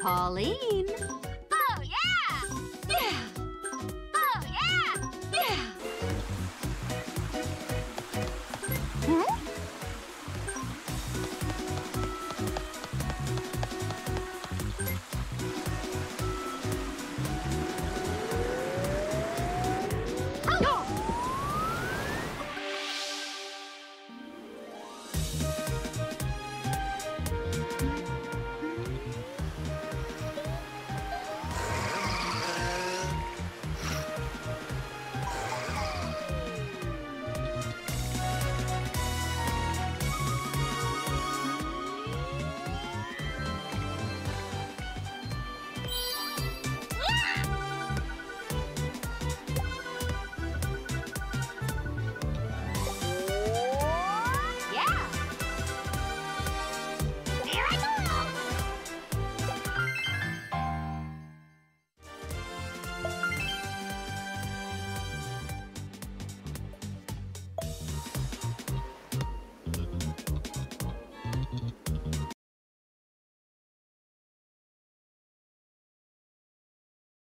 Pauline! Oh, yeah! Yeah! Oh, yeah! Yeah! Hmm?